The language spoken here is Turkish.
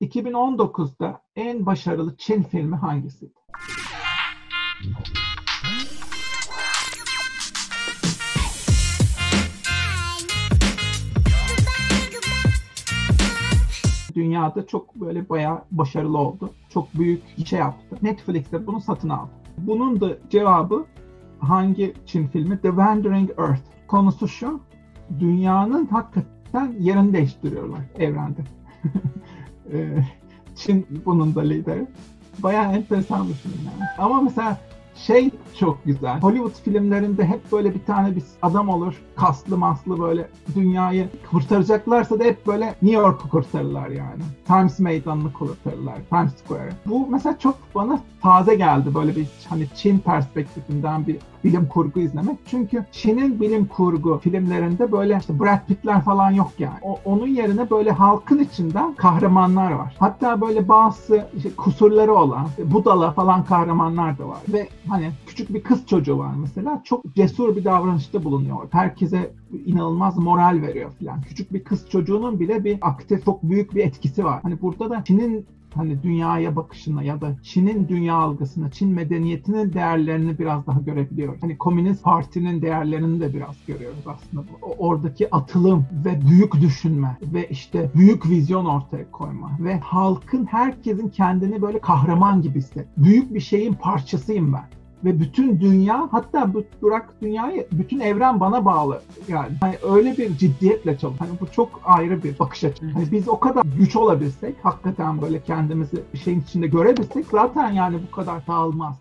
2019'da en başarılı Çin filmi hangisiydi? Dünyada çok böyle bayağı başarılı oldu. Çok büyük şey yaptı. Netflix'te bunu satın aldı. Bunun da cevabı hangi Çin filmi? The Wandering Earth. Konusu şu. Dünyanın hakikaten yerini değiştiriyorlar evrende. Ee, Çin bunun da lideri. Bayağı enteresan bir film yani. Ama mesela şey çok güzel. Hollywood filmlerinde hep böyle bir tane bir adam olur. Kaslı maslı böyle dünyayı kurtaracaklarsa da hep böyle New York'u kurtarırlar yani. Times Meydanı'nı kurtarırlar. Times Square. Bu mesela çok bana taze geldi böyle bir hani Çin perspektifinden bir bilim kurgu izlemek. Çünkü Çin'in bilim kurgu filmlerinde böyle işte Brad Pitt'ler falan yok yani. O, onun yerine böyle halkın içinden kahramanlar var. Hatta böyle bazı işte kusurları olan Budala falan kahramanlar da var. Ve hani küçük bir kız çocuğu var mesela. Çok cesur bir davranışta bulunuyor. Herkese inanılmaz moral veriyor falan. Küçük bir kız çocuğunun bile bir aktif çok büyük bir etkisi var. Hani burada da Çin'in hani dünyaya bakışına ya da Çin'in dünya algısına, Çin medeniyetinin değerlerini biraz daha görebiliyoruz. Hani Komünist Parti'nin değerlerini de biraz görüyoruz aslında. Oradaki atılım ve büyük düşünme ve işte büyük vizyon ortaya koyma ve halkın herkesin kendini böyle kahraman gibi hisset. Büyük bir şeyin parçasıyım ben ve bütün dünya hatta bu bırak dünyayı bütün evren bana bağlı yani hani öyle bir ciddiyetle çalış. Hani bu çok ayrı bir bakış açısı. Hani biz o kadar güç olabilsek hakikaten böyle kendimizi bir şeyin içinde görebilsek zaten yani bu kadar dağılmaz.